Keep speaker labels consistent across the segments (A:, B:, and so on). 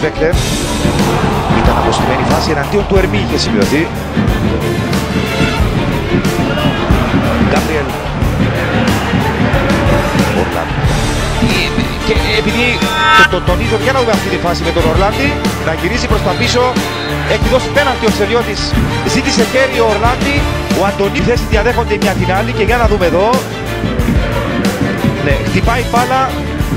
A: Βέκλερ. Ήταν αποστημένη φάση εναντίον του Ερμή είχε σημειωθεί. Γκάμπριελ. Ορλάντι. Και επειδή το, το τονίζω για να δούμε αυτή τη φάση με τον Ορλάντι να γυρίζει προς τα πίσω έχει δώσει πέναντι ο Ξελιώτης ζήτησε χέρι ο Ορλάντι ο Αντωνί θέση διαδέχονται μια την άλλη και για να δούμε εδώ ναι, χτυπάει μπάλα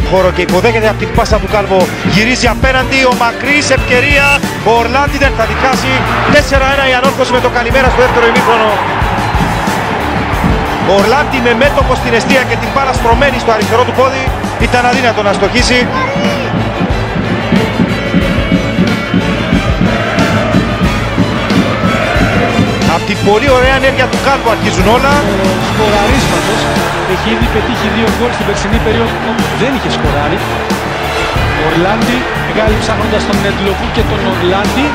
A: χώρο και υποδέχεται από την πάσα του Κάλβο. Γυρίζει απέναντι ο Μακρύς, ευκαιρία. Ο Ορλάντι δεν θα δικάσει. 4-1 η ανόρθωση με το καλημέρα στο δεύτερο ημίχρονο. Ο Ορλάντι με μέτωπο στην αιστεία και την μπάλα στρωμένη στο αριστερό του πόδι ήταν αδύνατο να στοχίσει. Από την πολύ ωραία ενέργεια του Κάλβου αρχίζουν όλα.
B: Σκοραρίσματος. Έχει ήδη πετύχει δύο γκολ στην περσινή περίοδο όπου δεν είχε σκοράρει. Ο Ορλάντι μεγάλη ψάχνοντας τον Εντλοβού και τον Ορλάντι.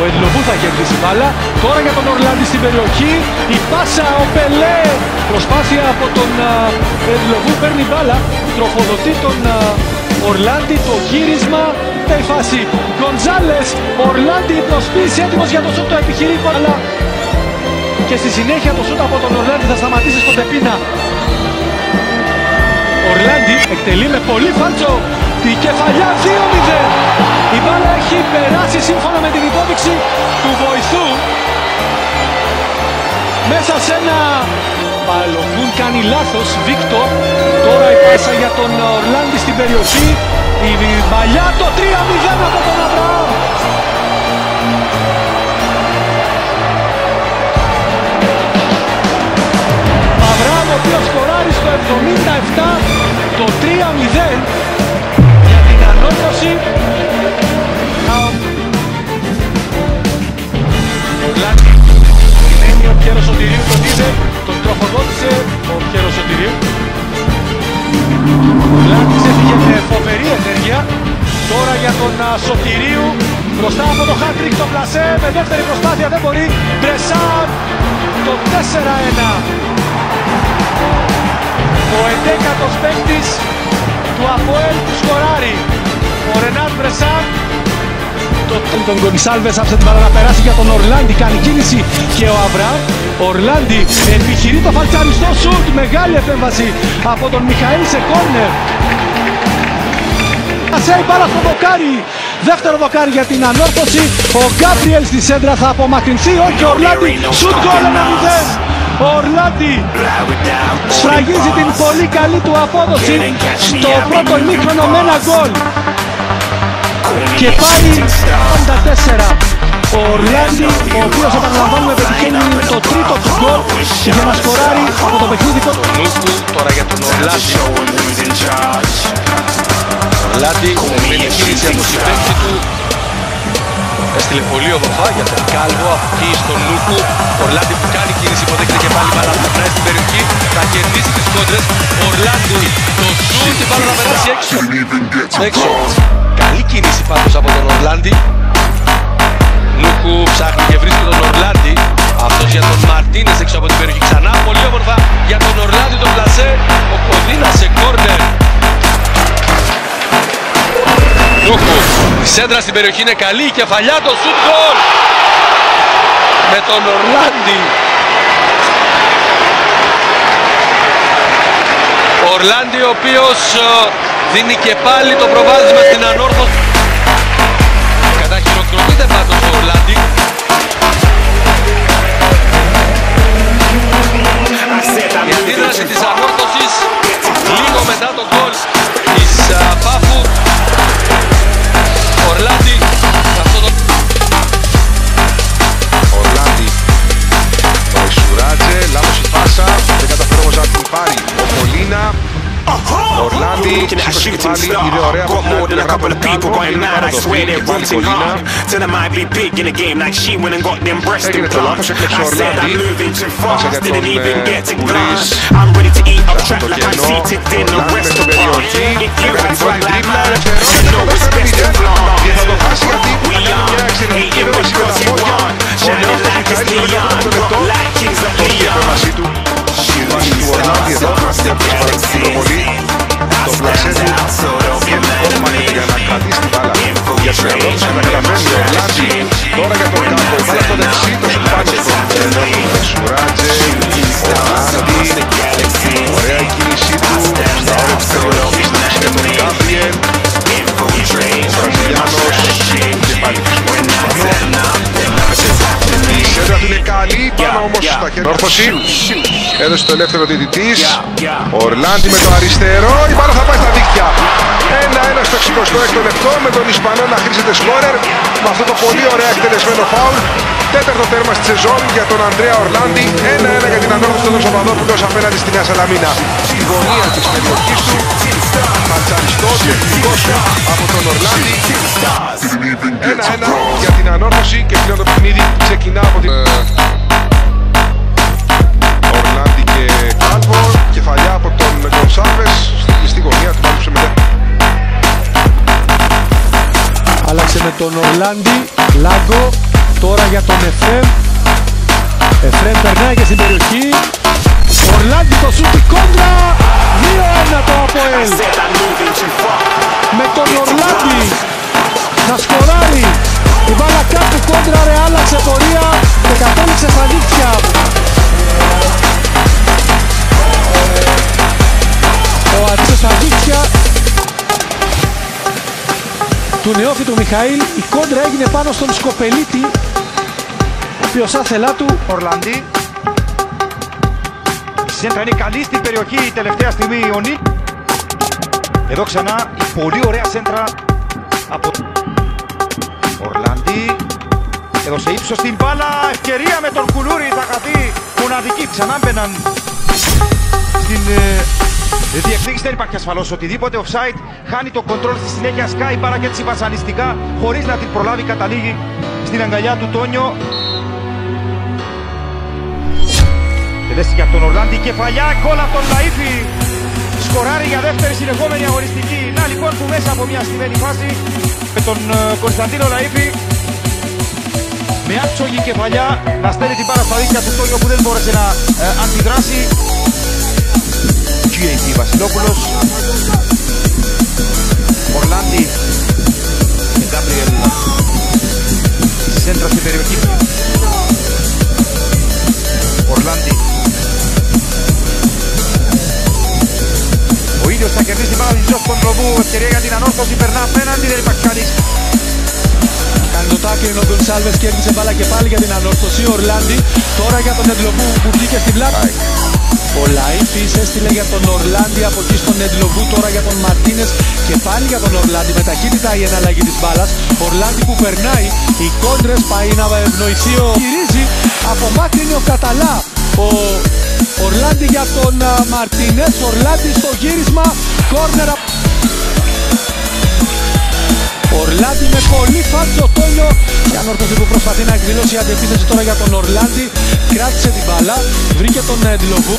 B: Ο Εντλοβού θα κερδίσει μπάλα. Τώρα για τον Ορλάντι στην περιοχή. Η πάσα, ο Πελέ. Προσπάθεια από τον Εντλοβού παίρνει μπάλα. Τροφοδοτεί τον Ορλάντι το γύρισμα. Η φάση. Γκοντζάλες. Ορλάντι προσπίσει έτοιμος για το σούτ το επιχειρεί. Αλλά και στη συνέχεια το σούτ από τον Ορλάντι θα σταματήσει στον Τεπίνα. Ορλάντι εκτελεί με πολύ φάλτσο τη κεφαλιά 2-0. Η μπάλα έχει περάσει σύμφωνα με την υπόδειξη του βοηθού. Μέσα σε ένα Παλοφούν κάνει λάθος Βίκτορ. Τώρα η πάσα για τον Ορλάντι στην περιοχή. Η παλιά το 3-0 από τον Αβραάμ. Αβραάμ ο οποίος σκοράρει στο 77 το 3-0 για την ανόρθωση. Ορλάντι. Περιμένει ο Πιέρος Σωτηρίου τον είδε, τον τροφοδότησε ο Πιέρος Σωτηρίου. Ο Λάντης έφυγε με φοβερή ενέργεια. Τώρα για τον α, Σωτηρίου. Μπροστά από το Χάτρικ το πλασέ με δεύτερη προσπάθεια δεν μπορεί. Μπρεσάν το 4-1. Ο 11ος παίκτης του Αποέλ που σκοράρει. Ο Ρενάν Μπρεσάν το τον Γκονσάλβες άφησε την μπάλα να περάσει για τον Ορλάντι κάνει κίνηση και ο Αβραάμ Ορλάντι επιχειρεί το φαλτσαριστό σουτ μεγάλη επέμβαση από τον Μιχαήλ σε κόρνερ Ασέι μπάλα στο δοκάρι δεύτερο δοκάρι για την ανόρθωση. Ο Γκάμπριελ στη σέντρα θα απομακρυνθεί. Όχι ο Ορλάντι. Σουτ γκολ 1-0 ο Ορλάντι σφραγίζει την πολύ καλή του απόδοση στο πρώτο ημίχρονο με ένα γκολ. Και πάλι 54 ο Ορλάντι, ο οποίος επαναλαμβάνουμε πετυχαίνει το τρίτο του γκολ για να σκοράρει από το παιχνίδι. Του.
C: Νούκου τώρα για τον Ορλάντι. Ορλάντι περιμένει κίνηση από τον συμπέκτη του. Έστειλε πολύ όμορφα για τον Κάλβο από εκεί στον Νούκου. Ορλάντι που κάνει κίνηση, υποδέχεται και πάλι μπάλα που περνάει στην περιοχή. Θα κερδίσει τις κόντρες. Ορλάντι το σουτ, η μπάλα να περάσει έξω. Έξω. Καλή κίνηση πάντως από τον Ορλάντι. Νούκου ψάχνει και βρίσκει τον Ορλάντι. Αυτός για τον Μαρτίνες έξω από την περιοχή ξανά. Πολύ όμορφα για τον Ορλάντι τον πλασέ. Ο Κοδίνα σε σέντρα στην περιοχή είναι καλή. Η κεφαλιά το σουτ γκολ. Με τον Ορλάντι. Ο Ορλάντι ο οποίος ε, δίνει και πάλι το προβάδισμα στην ανόρθωση. Καταχειροκροτείται πάντως ο Ορλάντι.
A: Γυρίζει πάνω το φύλλο και πάλι Μολίνα. Έγινε το λάθος, έκλεψε ο Ορλάντι. Πάσα για τον ε, Ουρίς. Από το κενό, Ορλάντι μες στην περιοχή. Έκανε πρώτη τρίπλα, ελευθερώνεται στο δεύτερο μηδέν. Και θα το χάσει γιατί θα κάνει μια εξαιρετική δόση με τα πόδια. Ο νέος του Μιχαήλ στο δεύτερο λεπτό. Αυτή η επέμβασή του. Η βάση του Ορλάντι εδώ, για την προβολή. Το πλασέ του, βγαίνει κόμμα για να κρατήσει την μπάλα.
D: Τα χέρια. Όρθωση. Έδωσε το ελεύθερο διαιτητής. Ορλάντι με το αριστερό. Η μπάλα θα πάει στα δίκτυα. Ένα-ένα στο 66ο λεπτό με τον Ισπανό να χρήσεται σκόρερ. Με αυτό το πολύ ωραία εκτελεσμένο φάουλ. Τέταρτο τέρμα στη σεζόν για τον Ανδρέα Ορλάντι. Ένα-ένα για την ανόρθωση του Παπαδόπουλος απέναντι στη Νέα Σαλαμίνα. Στη γωνία της περιοχής του. Ματσαριστός, εθνικός από τον Ορλάντι. Ένα-ένα για την ανόρθωση και πλέον το παιχνίδι ξεκινά από την... τον
B: Ορλάντι, Λάγκο, τώρα για τον Εφρέμ. Εφρέμ περνάει και στην περιοχή. Ορλάντι το σούτι κόντρα, 2-1 το Αποέλ. Με τον Ορλάντι να σκοράρει. Η μπάλα κάτω κόντρα ρε άλλαξε πορεία και του νεόφυτου Μιχαήλ η κόντρα έγινε πάνω στον Σκοπελίτη ο οποίος άθελά του
A: Ορλάντι. Η σέντρα είναι καλή στην περιοχή η τελευταία στιγμή η Ιωνή. Εδώ ξανά η πολύ ωραία σέντρα από Ορλάντι. Εδώ σε ύψος την μπάλα, ευκαιρία με τον Κουλούρη, θα χαθεί μοναδική. Ξανά μπαίναν στην ε, διεκδίκηση, δεν υπάρχει ασφαλώς οτιδήποτε. Offside, χάνει το κοντρόλ στη συνέχεια, σκάει η μπάλα και έτσι βασανιστικά, χωρίς να την προλάβει, καταλήγει στην αγκαλιά του Τόνιο. Τελέστηκε από τον Ορλάντι, κεφαλιά, γκολ από τον Λαΐφη. Σκοράρει για δεύτερη συνεχόμενη αγωνιστική. Να λοιπόν που μέσα από μια στημένη φάση με τον ε, Κωνσταντίνο Λαΐφη. Με άψογη κεφαλιά να στέλνει την πάρα στα δίκτυα του Τόνιο που δεν μπόρεσε να ε, αντιδράσει. Κύριε εκεί Βασιλόπουλος. Ορλάντι. Και Γκάμπριελ. Σέντρα στην περιοχή. Ορλάντι. Ο ίδιος θα κερδίσει την μπάλα της Ζως Κοντροβού. Ευκαιρία για την ανόρθωση. Περνά απέναντι. Δεν υπάρχει κανείς.
B: Κάνει το τάκρινο ο Γκονσάλβες κέρδισε μπάλα και πάλι για την ανόρθωση ο Ορλάντι τώρα για τον Εντλοβού που βγήκε στην πλάτη ο Λαΐφης έστειλε για τον Ορλάντι από εκεί στον Εντλοβού τώρα για τον Μαρτίνες. Και πάλι για τον Ορλάντι με ταχύτητα η εναλλαγή της μπάλας. Ορλάντι που περνάει οι κόντρες πάει να ευνοηθεί ο γυρίζει απομάκρυνε ο Καταλά. Ο Ορλάντι για τον α, Μαρτίνες. Ορλάντι στο γύρισμα κόρνερα. Ορλάντι με πολύ φάτσο τόνιο η ανόρθωση που προσπαθεί να εκδηλώσει η αντεπίθεση τώρα για τον Ορλάντι. Κράτησε την μπάλα, βρήκε τον Εντλοβού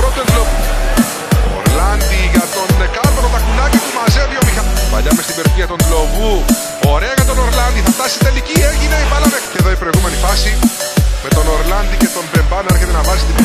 D: πρώτο εντλο. Ορλάντι για τον Κάρβο. Τα κουνάκια του μαζεύει ο Μιχα. Παλιά μες στην περιοχή για τον Λοβού. Ωραία για τον Ορλάντι. Θα φτάσει τελική. Έγινε η μπάλα μέχρι. Και εδώ η προηγούμενη φάση. Με τον Ορλάντι και τον Μπεμπά να έρχεται να βάζει την.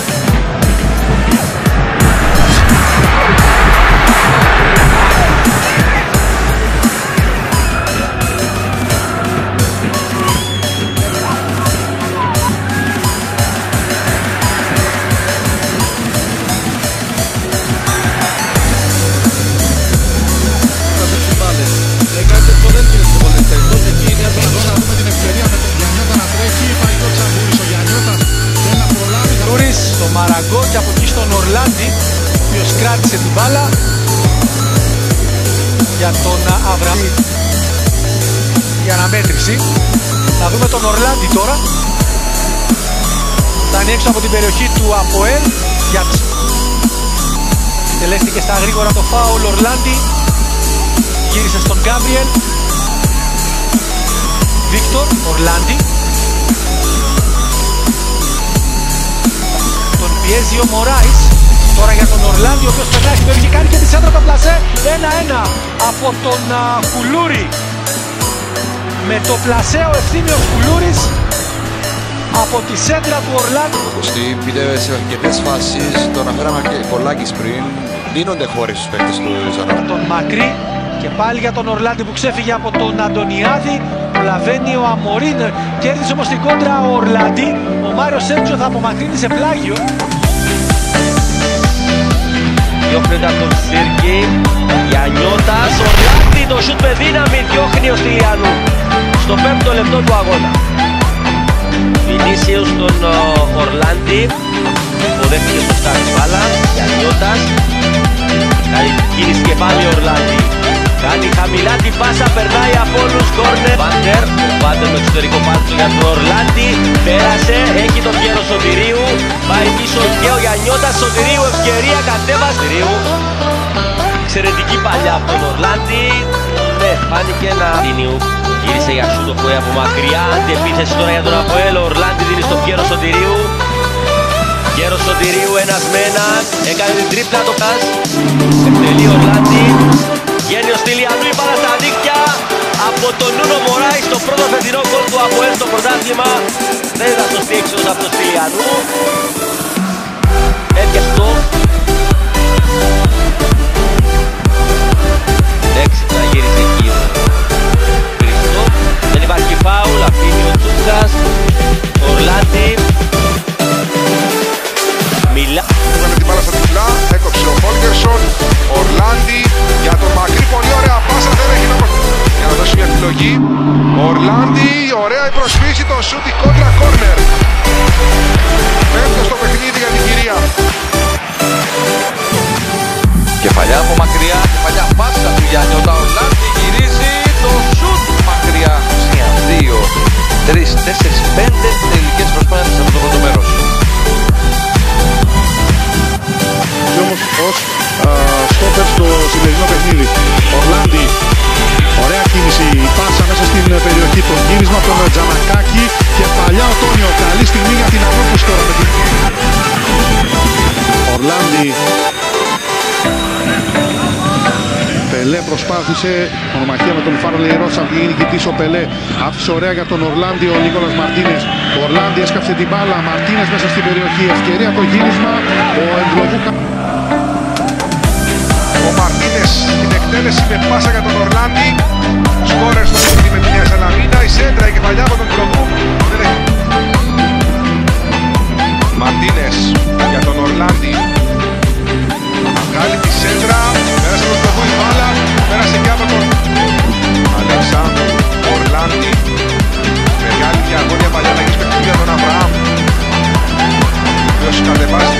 B: Στο Μαραγκό και από εκεί στον Ορλάντι ο οποίος κράτησε την μπάλα για τον Αβραμ η αναμέτρηση. Θα δούμε τον Ορλάντι τώρα. Ήταν έξω από την περιοχή του Αποέλ. Για τελέστηκε στα γρήγορα το φάουλ. Ορλάντι γύρισε στον Γκάμπριελ. Βίκτορ Ορλάντι πιέζει ο Μωράης. Τώρα για τον Ορλάντι ο οποίος περνάει στην περιοχή κάνει και τη σέντρα το πλασέ. 1-1 από τον α, Κουλούρη. Με το πλασέ ο ευθύμιος Κουλούρης από τη σέντρα του Ορλάντι
E: Κωστή, πείτε σε αρκετές φάσεις, το αναφέραμε και πολλάκις πριν, δίνονται χώρες στους παίκτες του Ζανό.
B: τον Μακρύ και πάλι για τον Ορλάντι που ξέφυγε από τον Αντωνιάδη προλαβαίνει ο Αμορίν. Κέρδισε όμως την κόντρα ο Ορλάντι ο Μάριος Σέντζο θα απομακρύνει σε πλάγιο
F: Διώχνεται από τον Σίρκι. Γιαννιώτας, ο Λάκτη το σουτ με δύναμη διώχνει ο Στυλιανού. στο πέμπτο λεπτό του αγώνα. Βινίσιος στον ε, Ορλάντι που δέχτηκε σωστά τη μπάλα. Γιαννιώτας κάνει κίνηση και πάλι ο Ορλάντι. Κάνει χαμηλά την πάσα, περνάει από όλους κόρνερ. Βάντερ, Βάντερ με εξωτερικό πάρτσο για τον Ορλάντι. Πέρασε, έχει τον Πιέρο Σωτηρίου. Πάει πίσω και ο Γιαννιώτας Σωτηρίου, ευκαιρία κατέβασε. Σωτηρίου. Εξαιρετική παλιά από τον Ορλάντι. Ναι, φάνηκε να... Τίνιου. Γύρισε για σούτο που από μακριά. Αντιεπίθεση τώρα για τον Αποέλ. Ο Ορλάντι δίνει στον Πιέρο Σωτηρίου. Πιέρο Σωτηρίου ένας με έναν. Έκανε την τρίπλα το Κας. Εκτελεί ο Ορλάντι. Βγαίνει ο Στυλιανού η μπάλα στα δίκτυα από τον Νούνο Μωράη στο πρώτο φετινό γκολ του Αποέλ στο πρωτάθλημα. Δεν ήταν σωστή έξοδος από τον Στυλιανού.
D: Επιλογή. Ορλάντι, ωραία η προσφύση, το σούτι κόντρα κόρνερ. Πέμπτο στο παιχνίδι για την κυρία.
E: Κεφαλιά από μακριά, κεφαλιά πάσα του Γιάννη. Ο Ορλάντι γυρίζει το σουτ μακριά. Μία, δύο, τρεις, τέσσερις, πέντε τελικές προσπάθειες από το πρώτο μέρος.
G: και όμως ως στόπερ στο σημερινό παιχνίδι. Ορλάντι, ωραία γύρισμα από τον Τζανακάκη και παλιά ο Τόνιο, καλή στιγμή για την ανώπιση τώρα με την... Ορλάντι Πελέ προσπάθησε ονομαχία με τον Φάρολε Ρώσα βγει νικητής ο Πελέ άφησε ωραία για τον Ορλάντι ο Νίκολας Μαρτίνες. Ο Ορλάντι έσκαψε την μπάλα Μαρτίνες μέσα στην περιοχή. Ευκαιρία το γύρισμα ο εκτέλεση
D: με πάσα για τον Ορλάντι. Σκόρερ στο παιχνίδι με μια Σαλαμίνα. Η σέντρα η κεφαλιά από τον Κρομού. Μαρτίνες για τον Ορλάντι. Βγάλει τη σέντρα. Πέρασε τον Κρομού η μπάλα. Πέρασε και από τον Αλεξάνδρου Ορλάντι. Μεγάλη διαγώνια παλιά αλλαγής παιχνίδια τον Αβραάμ. Ο οποίος κατεβάζει